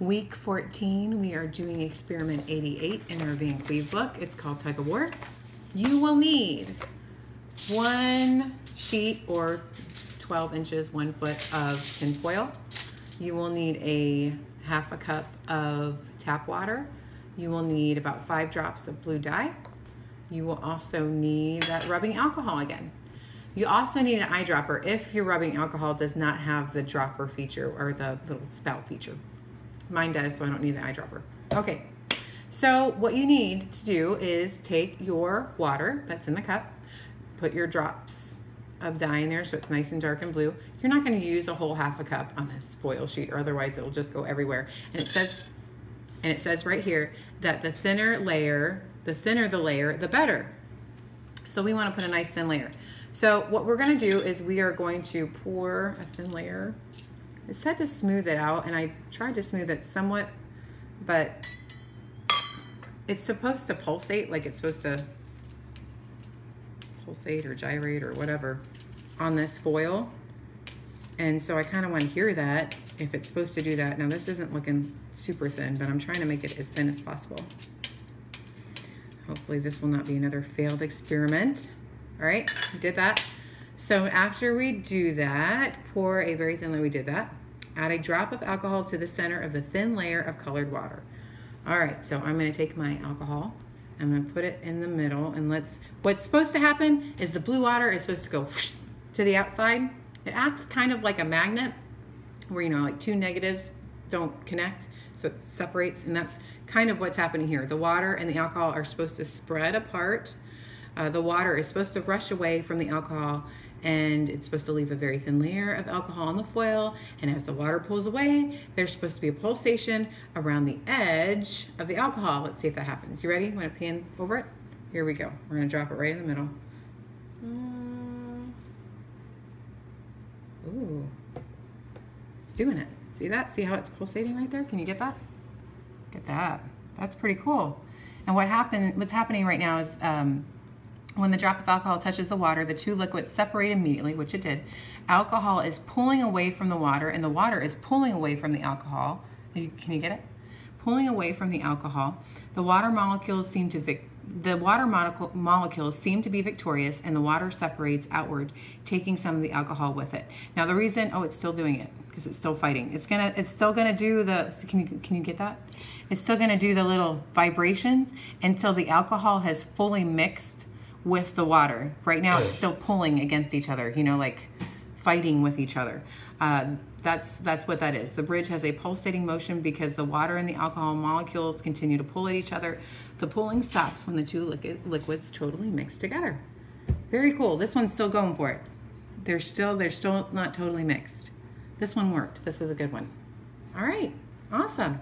Week 14, we are doing experiment 88 in our VanCleave book. It's called Tug of War. You will need one sheet or 12 inches, one foot of tin foil. You will need a half a cup of tap water. You will need about five drops of blue dye. You will also need that rubbing alcohol again. You also need an eyedropper if your rubbing alcohol does not have the dropper feature or the little spout feature. Mine does, so I don't need the eyedropper. Okay, so what you need to do is take your water that's in the cup, put your drops of dye in there so it's nice and dark and blue. You're not going to use a whole half a cup on this foil sheet or otherwise it'll just go everywhere. And it says and it says right here that the thinner layer, the thinner the layer, the better. So we want to put a nice thin layer. So what we're going to do is we are going to pour a thin layer it said to smooth it out, and I tried to smooth it somewhat, but it's supposed to pulsate, like it's supposed to pulsate or gyrate or whatever on this foil. And so I kind of want to hear that if it's supposed to do that. Now this isn't looking super thin, but I'm trying to make it as thin as possible. Hopefully this will not be another failed experiment. All right, did that. So after we do that, pour a very thin layer, we did that. Add a drop of alcohol to the center of the thin layer of colored water. All right, so I'm gonna take my alcohol, I'm gonna put it in the middle and let's, what's supposed to happen is the blue water is supposed to go to the outside. It acts kind of like a magnet where, you know, like two negatives don't connect, so it separates, and that's kind of what's happening here. The water and the alcohol are supposed to spread apart. Uh, the water is supposed to rush away from the alcohol and it's supposed to leave a very thin layer of alcohol on the foil. And as the water pulls away there's supposed to be a pulsation around the edge of the alcohol. Let's see if that happens. You ready? Want to pan over it? Here we go. We're going to drop it right in the middle. Ooh. It's doing it. See that? See how it's pulsating right there? Can you get that? Get that. That's pretty cool. And what happened what's happening right now is um, when the drop of alcohol touches the water, the two liquids separate immediately, which it did. Alcohol is pulling away from the water, and the water is pulling away from the alcohol. Can you get it? Pulling away from the alcohol. The water molecules seem to the water molecules seem to be victorious, and the water separates outward, taking some of the alcohol with it. Now the reason, oh, it's still doing it because it's still fighting. It's gonna, it's still gonna do the. Can you can you get that? It's still gonna do the little vibrations until the alcohol has fully mixed with the water. Right now, it's still pulling against each other, you know, like fighting with each other. Uh, that's that's what that is. The bridge has a pulsating motion because the water and the alcohol molecules continue to pull at each other. The pulling stops when the two liquid, liquids totally mix together. Very cool. This one's still going for it. They're still they're still not totally mixed. This one worked. This was a good one. All right. Awesome.